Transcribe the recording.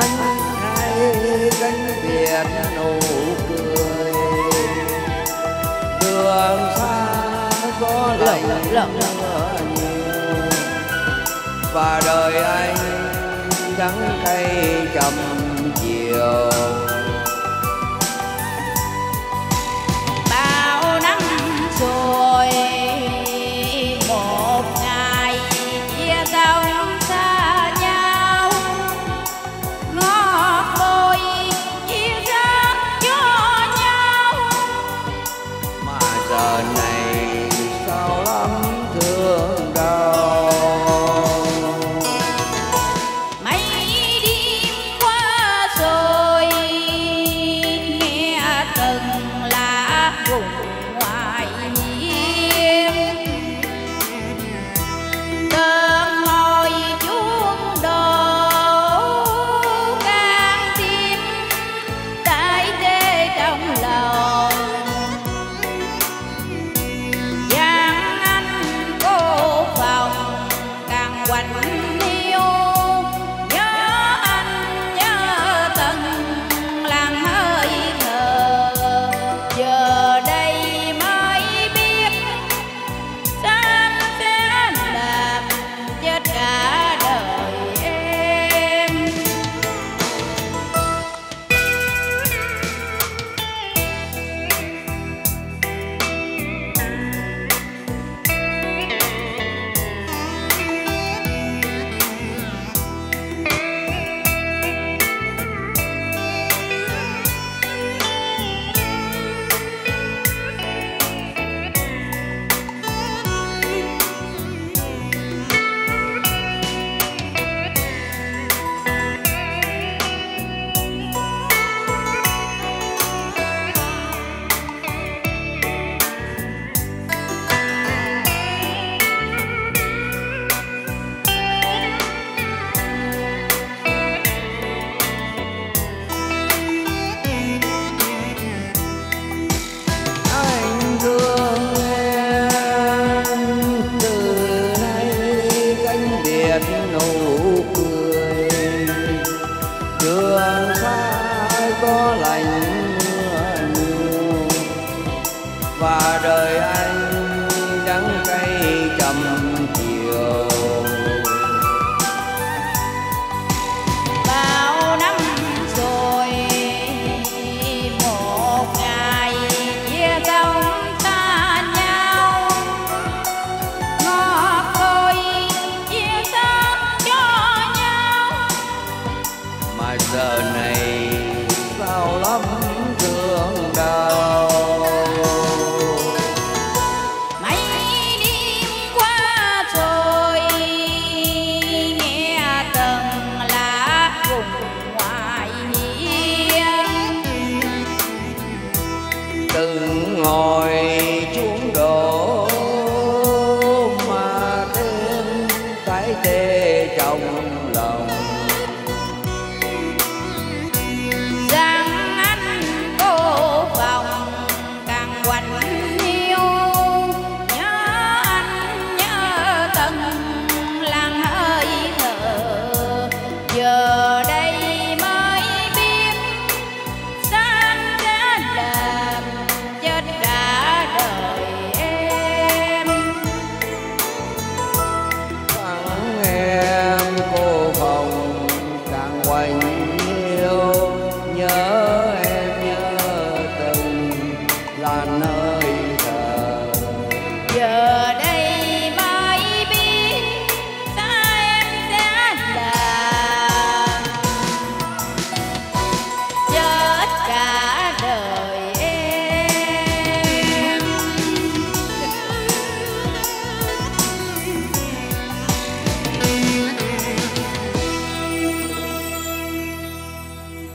anh hai gánh biển nụ cười. Đường xa gió lạnh lạnh và đời anh trắng cây trầm đời anh đắng cay trầm chiều. Bao năm rồi một ngày chia công ta nhau. Ngọt tôi chia sớt cho nhau. Mà giờ này sao lắm